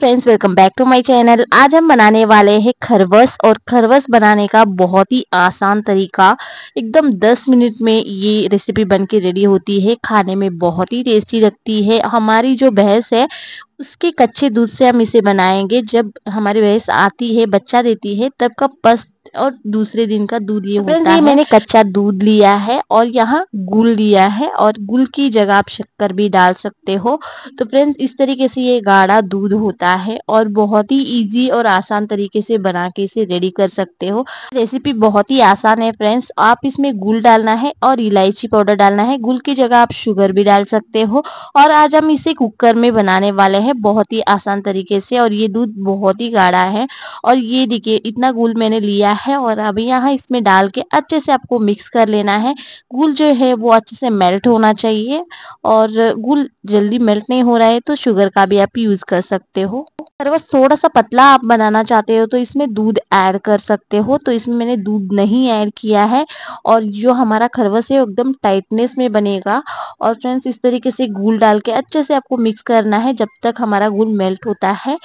Friends welcome back to my channel आज हम बनाने वाले हैं खरवस और खरवस बनाने का बहुत ही आसान तरीका। एकदम 10 मिनट में ये रेसिपी बन के रेडी होती है। खाने में बहुत ही टेस्टी लगती है। हमारी जो भैंस है, उसके कच्चे दूध से हम इसे बनाएँगे। जब हमारी भैंस आती है, बच्चा देती है, तब का पस और दूसरे दिन का दूध ये होता है। मैंने कच्चा दूध लिया है और यहाँ गुल लिया है और गुल की जगह आप शक्कर भी डाल सकते हो। तो फ्रेंड्स इस तरीके से ये गाढ़ा दूध होता है और बहुत ही इजी और आसान तरीके से बना के इसे रेडी कर सकते हो। रेसिपी बहुत ही आसान है फ्रेंड्स आप इसमें गुल डालना है और इलायची पाउडर डालना है। गुल की जगह आप शुगर भी डाल सकते हो और आज हम इसे कुकर में बनाने वाले हैं बहुत ही आसान तरीके से और ये दूध बहुत ही गाढ़ा है। और ये देखिए इतना गुल मैंने लिया है और अभी यहाँ इसमें डाल के अच्छे से आपको मिक्स कर लेना है। गुल जो है वो अच्छे से मेल्ट होना चाहिए और गुल जल्दी मेल्ट नहीं हो रहा है तो शुगर का भी आप यूज़ कर सकते हो। बस थोड़ा सा पतला आप बनाना चाहते हो तो इसमें दूध ऐड कर सकते हो। तो इसमें मैंने दूध नहीं ऐड किया है और जो हमारा खरवस है एकदम टाइटनेस में बनेगा। और फ्रेंड्स, इस तरीके से गुल डाल के अच्छे से आपको मिक्स करना है जब तक हमारा गुल मेल्ट होता है।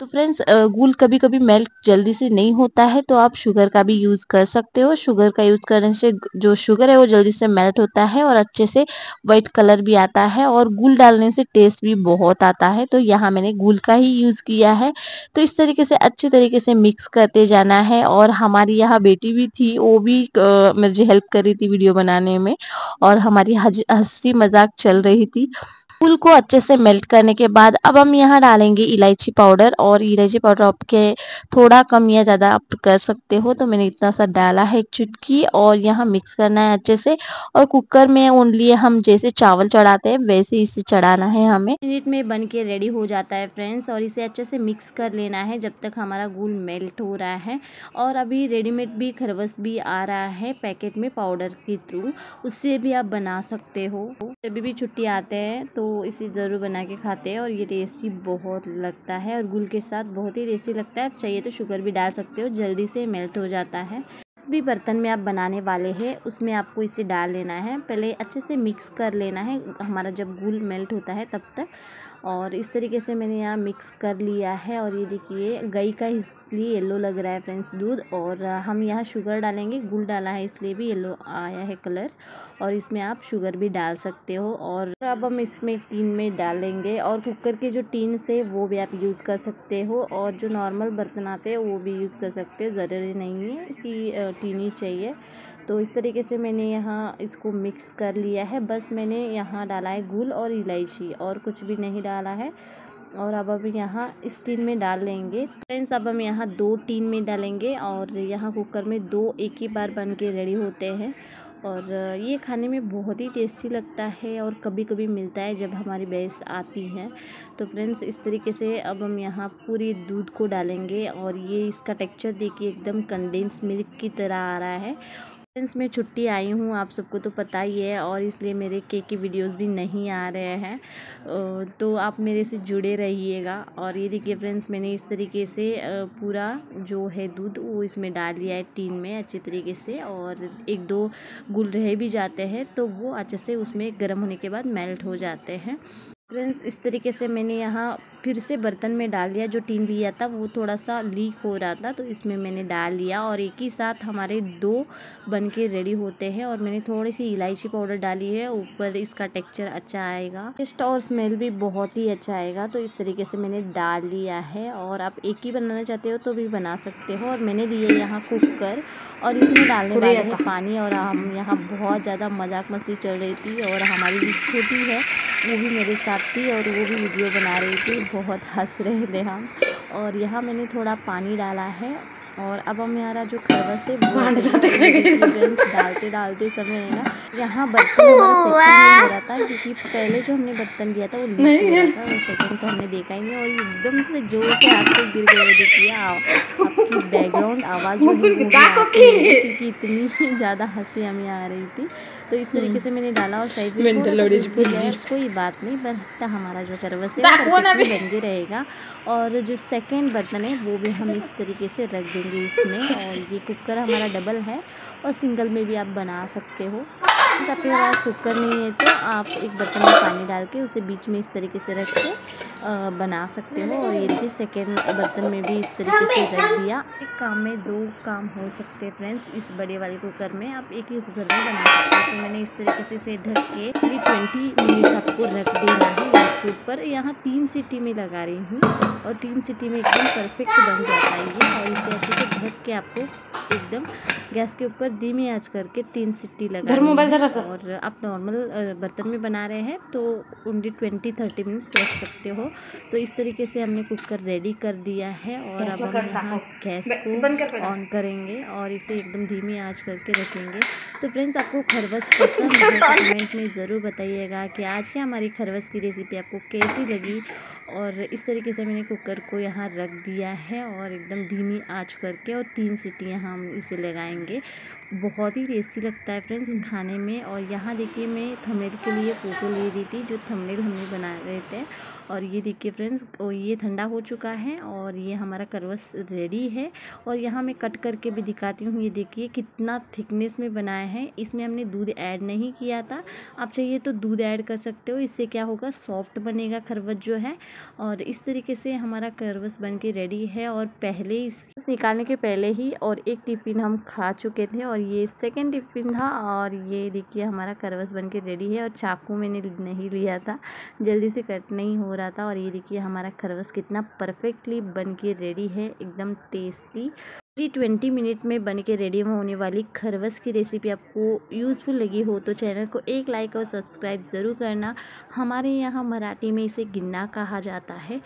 तो फ्रेंड्स गुल कभी कभी मेल्ट जल्दी से नहीं होता है तो आप शुगर का भी यूज़ कर सकते हो। शुगर का यूज़ करने से जो शुगर है वो जल्दी से मेल्ट होता है और अच्छे से वाइट कलर भी आता है और गुल डालने से टेस्ट भी बहुत आता है। तो यहाँ मैंने गुल का ही यूज़ किया है तो इस तरीके से अच्छे तरीके से मिक्स करते जाना है और हमारी यहाँ बेटी भी थी, वो भी मुझे हेल्प कर रही थी वीडियो बनाने में और हमारी हँसी मज़ाक चल रही थी। फूल को अच्छे से मेल्ट करने के बाद अब हम यहाँ डालेंगे इलायची पाउडर और इलायची पाउडर आपके थोड़ा कम या ज़्यादा आप कर सकते हो तो मैंने इतना सा डाला है एक चुटकी और यहाँ मिक्स करना है अच्छे से और कुकर में ओनली हम जैसे चावल चढ़ाते हैं वैसे इसे चढ़ाना है हमें। मिनट में बन के रेडी हो जाता है फ्रेंड्स और इसे अच्छे से मिक्स कर लेना है जब तक हमारा गुल मेल्ट हो रहा है और अभी रेडीमेड भी खरवस भी आ रहा है पैकेट में पाउडर के थ्रू, उससे भी आप बना सकते हो। जब भी छुट्टी आते हैं तो इसे ज़रूर बना के खाते हैं और ये टेस्टी बहुत लगता है और गुल के साथ बहुत ही टेस्टी लगता है। आप चाहिए तो शुगर भी डाल सकते हो, जल्दी से मेल्ट हो जाता है। जिस भी बर्तन में आप बनाने वाले हैं, उसमें आपको इसे डाल लेना है। पहले अच्छे से मिक्स कर लेना है, हमारा जब गुल मेल्ट होता है तब तक। और इस तरीके से मैंने यहाँ मिक्स कर लिया है और ये देखिए, गई का इसलिए येलो लग रहा है फ्रेंड्स दूध और हम यहाँ शुगर डालेंगे, गुड़ डाला है इसलिए भी येलो आया है कलर और इसमें आप शुगर भी डाल सकते हो और अब हम इसमें टीन में डालेंगे और कुकर के जो टीन से वो भी आप यूज़ कर सकते हो और जो नॉर्मल बर्तन आते हैं वो भी यूज़ कर सकते हो, ज़रूरी नहीं है कि टीन ही चाहिए। तो इस तरीके से मैंने यहाँ इसको मिक्स कर लिया है, बस मैंने यहाँ डाला है गुल और इलायची और कुछ भी नहीं डाला है। और अब अब यहाँ इस टीन में डाल लेंगे। फ्रेंड्स अब हम यहाँ दो टीन में डालेंगे और यहाँ कुकर में दो एक ही बार बन के रेडी होते हैं। और ये खाने में बहुत ही टेस्टी लगता है और कभी कभी मिलता है जब हमारी भैंस आती है। तो फ्रेंड्स इस तरीके से अब हम यहाँ पूरी दूध को डालेंगे और ये इसका टेक्सचर देखिए, एकदम कंडेंस मिल्क की तरह आ रहा है। फ्रेंड्स मैं छुट्टी आई हूँ, आप सबको तो पता ही है और इसलिए मेरे केक की वीडियोस भी नहीं आ रहे हैं। तो आप मेरे से जुड़े रहिएगा और ये देखिए फ्रेंड्स मैंने इस तरीके से पूरा जो है दूध, वो इसमें डाल लिया है टीन में अच्छे तरीके से और एक दो गुल रह भी जाते हैं तो वो अच्छे से उसमें गर्म होने के बाद मेल्ट हो जाते हैं। फ्रेंड्स इस तरीके से मैंने यहाँ फिर से बर्तन में डाल लिया जो टीन लिया था वो थोड़ा सा लीक हो रहा था तो इसमें मैंने डाल लिया और एक ही साथ हमारे दो बन के रेडी होते हैं और मैंने थोड़ी सी इलायची पाउडर डाली है ऊपर इसका टेक्सचर अच्छा आएगा। टेस्ट और स्मेल भी बहुत ही अच्छा आएगा तो इस तरीके से मैंने डाल लिया है और आप एक ही बनाना चाहते हो तो भी बना सकते हो और मैंने लिए यहाँ कुकर और इसमें डालने वाले हैं पानी और हम यहाँ बहुत ज़्यादा मज़ाक मस्ती चल रही थी और हमारी जो छोटी है वो भी मेरे साथ थी और वो भी वीडियो बना रही थी। बहुत हंस रहे थे हम। और यहाँ मैंने थोड़ा पानी डाला है और अब हम यहाँ जो खरबस है डालते डालते समय है ना यहाँ बर्तन हमारा हो रहा था क्योंकि पहले जो हमने बर्तन लिया था वो लीक हो रहा था वो सेकंड तो हमने देखा ही नहीं और एकदम से ज़ोर से आपसे गिर गए देखिए आपकी बैकग्राउंड आवाज़ क्योंकि इतनी ज़्यादा हँसी हमें आ रही थी। तो इस तरीके से मैंने डाला और साइड में कोई बात नहीं बट हमारा जो करवस है बन के रहेगा। और जो सेकेंड बर्तन है वो भी हम इस तरीके से रख देंगे इसमें और ये कुकर हमारा डबल है और सिंगल में भी आप बना सकते हो। आपके पास कुकर नहीं है तो आप एक बर्तन में पानी डाल के उसे बीच में इस तरीके से रख के बना सकते हो। और ये देखिए सेकेंड बर्तन में भी इस तरीके से रख दिया। एक काम में दो काम हो सकते हैं फ्रेंड्स इस बड़े वाले कुकर में। आप एक ही कुकर में बना सकते हो। तो मैंने इस तरीके से इसे ढक के ट्वेंटी मिनट आपको रख देना है ऊपर यहाँ तीन सीटी में लगा रही हूँ। और तीन सीटी में एकदम परफेक्ट बन जाता है ये। और इसे अच्छे से ढक के आपको एकदम गैस के ऊपर धीमी आँच करके तीन सीटी लगा और आप नॉर्मल बर्तन में बना रहे हैं तो ओनली ट्वेंटी थर्टी मिनट्स रख सकते हो। तो इस तरीके से हमने कुकर रेडी कर दिया है और अब हम यहाँ गैस को ऑन करेंगे और इसे एकदम धीमी आँच करके रखेंगे। तो फ्रेंड्स आपको खरवस पसंद है कमेंट में ज़रूर बताइएगा कि आज की हमारी खरवस की रेसिपी आपको कैसी लगी। और इस तरीके से मैंने कुकर को यहाँ रख दिया है और एकदम धीमी आँच करके और तीन सीटी यहाँ हम इसे लगाएँगे। बहुत ही टेस्टी लगता है फ्रेंड्स हम्म। खाने में। और यहाँ देखिए मैं थंबनेल के लिए फ़ोटो ले रही थी जो थंबनेल हमने बना रहे थे। और ये देखिए फ्रेंड्स ये ठंडा हो चुका है और ये हमारा करवस रेडी है। और यहाँ मैं कट करके भी दिखाती हूँ ये देखिए कितना थिकनेस में बनाया है। इसमें हमने दूध ऐड नहीं किया था। आप चाहिए तो दूध ऐड कर सकते हो। इससे क्या होगा सॉफ्ट बनेगा खरवस जो है। और इस तरीके से हमारा करवस बन के रेडी है। और पहले इस निकालने के पहले ही और एक टिफ़िन हम खा चुके थे और ये सेकंड टिफ़िन था और ये देखिए हमारा करवस बन के रेडी है और चाकू मैंने नहीं लिया था। जल्दी से कट नहीं हो रहा था और ये देखिए हमारा करवस कितना परफेक्टली बन के रेडी है, एकदम टेस्टी थ्री ट्वेंटी मिनट में बन के रेडी होने वाली खरवस की रेसिपी आपको यूज़फुल लगी हो तो चैनल को एक लाइक और सब्सक्राइब ज़रूर करना। हमारे यहाँ मराठी में इसे गिन्ना कहा जाता है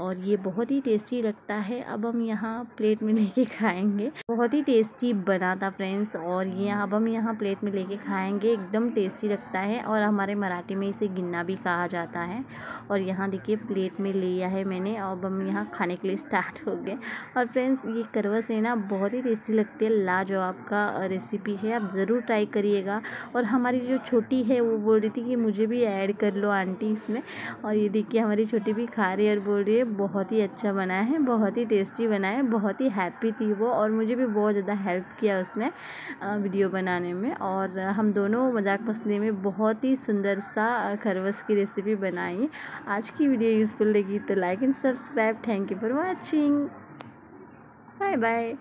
और ये बहुत ही टेस्टी लगता है। अब हम यहाँ प्लेट में लेके खाएँगे। बहुत ही टेस्टी बना था फ्रेंड्स और ये अब हम यहाँ प्लेट में लेके खाएँगे। एकदम टेस्टी लगता है और हमारे मराठी में इसे गिन्ना भी कहा जाता है। और यहाँ देखिए प्लेट में लिया है मैंने। अब हम यहाँ खाने के लिए स्टार्ट हो गए। और फ्रेंड्स ये करवस है ना बहुत ही टेस्टी लगती है, लाजवाब का रेसिपी है, आप ज़रूर ट्राई करिएगा। और हमारी जो छोटी है, वो बोल रही थी कि मुझे भी ऐड कर लो आंटी इसमें। और ये देखिए, हमारी छोटी भी खा रही है और बोल रही है, बहुत ही अच्छा बना है, बहुत ही टेस्टी बना है, बहुत ही हैप्पी थी वो। और मुझे भी बहुत ज़्यादा हेल्प किया उसने वीडियो बनाने में। और हम दोनों मज़ाक मसले में बहुत ही सुंदर सा खरवस की रेसिपी बनाई। आज की वीडियो यूज़फुल लगी तो like and subscribe thank you for watching bye bye